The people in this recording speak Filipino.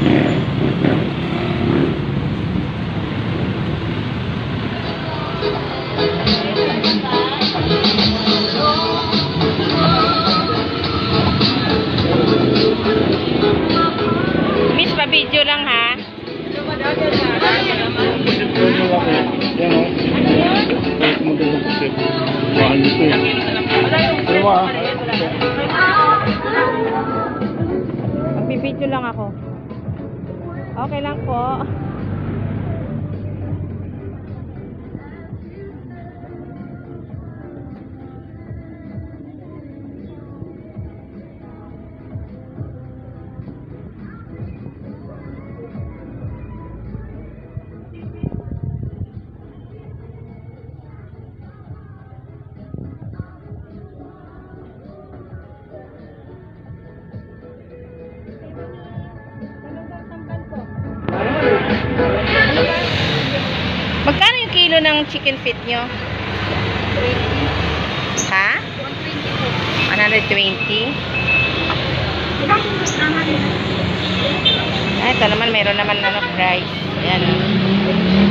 Miss, pa-video lang ha. Magbibideo lang ako. Okay lang po. Kilo ng chicken feet nyo? Ha? 120? Ah, ito naman, meron naman ano, price. Ayan. oh.